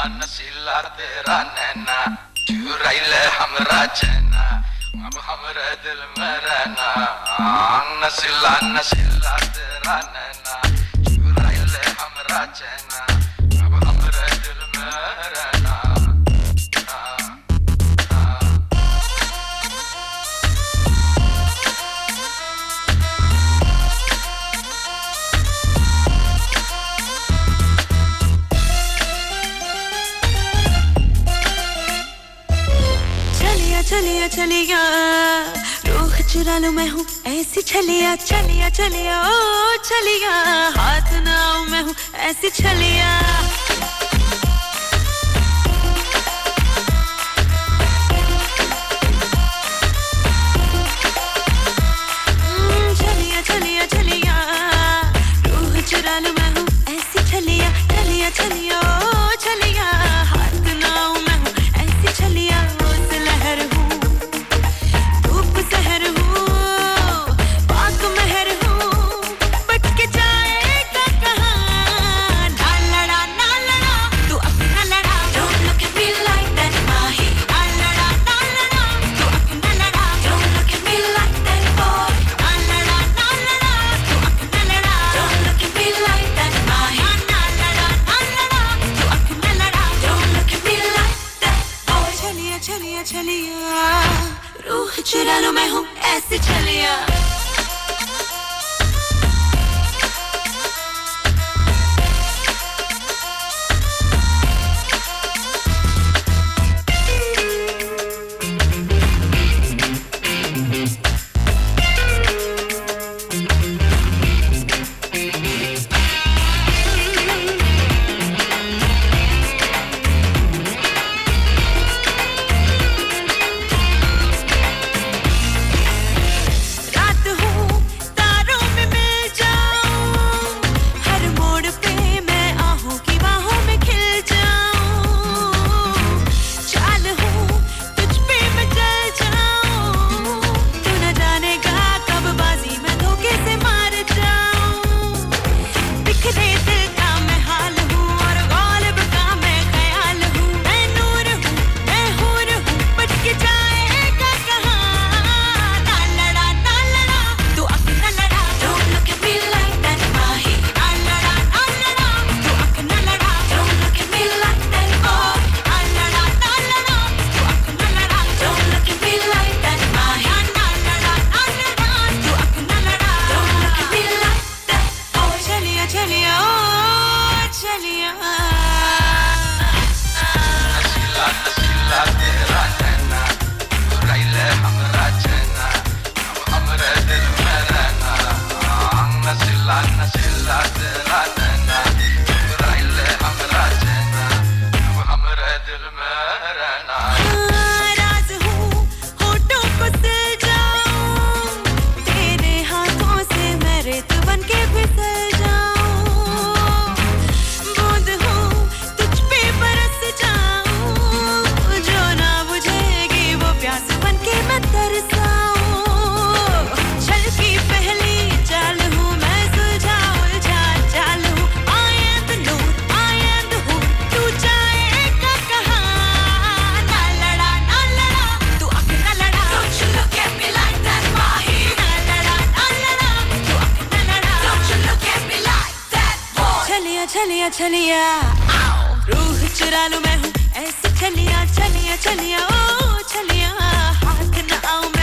सन सिला तेरा नैना चुराइल हमरा चैना अब हमरे दिल में रहना नसिला नसिला तेरा नैना चुराइल हमरा चैना चलिया चलिया। रूह चुरा लू मैं हूँ, ऐसी छलिया चलिया चलिया ओ चलिया हाथ ना मैं हूँ, ऐसी छलिया। Sicilia. चलिया चलिया छलिया छलिया। रूह चुरा लू मैं हूँ, ऐसी छलिया छलिया छलिया, ओ, छलिया। हाथ ना आओ मैं